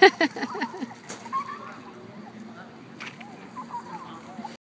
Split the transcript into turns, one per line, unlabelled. Ha ha ha ha.